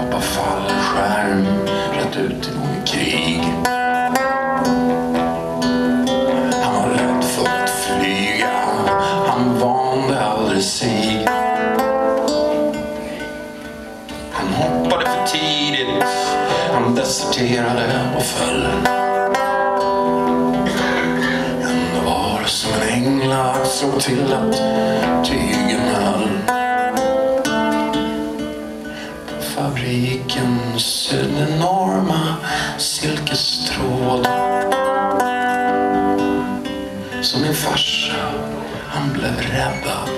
hoppa fallskärm rätt ut i något krig. Han var rädd för att flyga, han vande aldrig sig. Han hoppade för tidigt, han deserterade och föll. Ändå var det som en ängla såg till att tygen höll. Fabrikens enorma silkestråd så min farsa, han blev räddad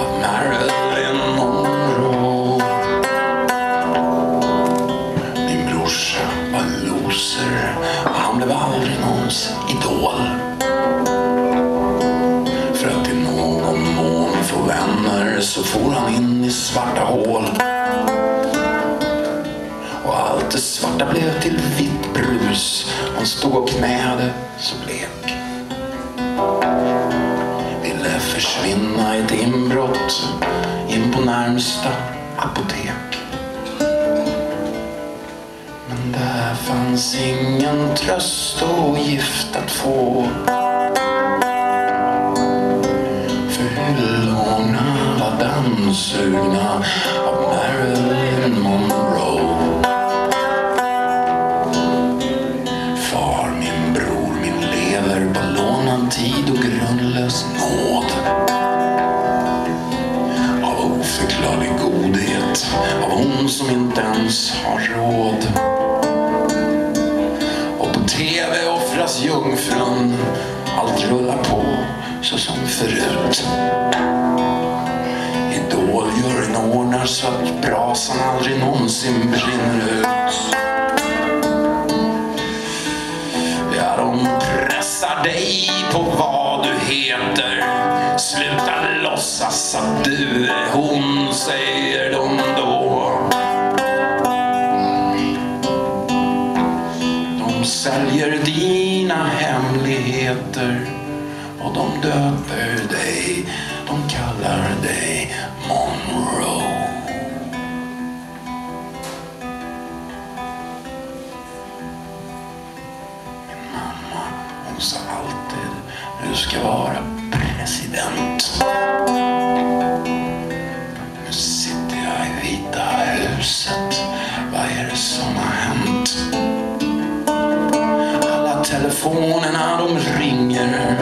av Marilyn Monroe. Min brorsa var en loser och han blev aldrig någons idol. Vänner så for han in i svarta hål. Och allt det svarta blev till vitt brus. Han stod och knäade så blek. Ville försvinna i ett inbrott in på närmsta apotek. Men där fanns ingen tröst och gift att få. För dammsugna av Marilyn Monroe. Far, min bror, min lever på lånad tid och grundlös nåd. Av oförklarlig godhet, av hon som inte ens har råd. Och på TV offras jungfrun, allt rullar på så som förut. Oljorna ordnar så att brasan aldrig någonsin brinner ut. Ja, de pressar dig på vad du heter. Sluta låtsas att du är hon, säger de då. De säljer dina hemligheter och de döper dig. De kallar dig Monroe. Min Mamma, hon sa alltid, du ska vara president. Nu sitter jag i Vita huset. Vad är det som har hänt? Alla telefonerna de ringer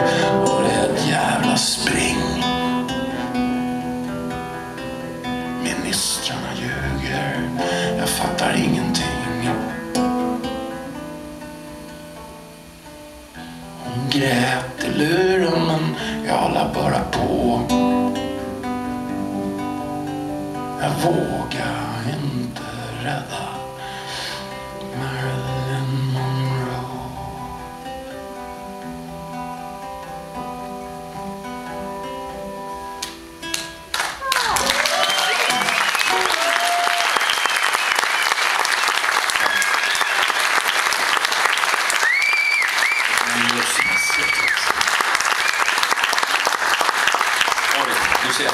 fattar ingenting. Hon grät i luren men jag la bara på. Jag vågar Yes, yes. Oj, nu ser jag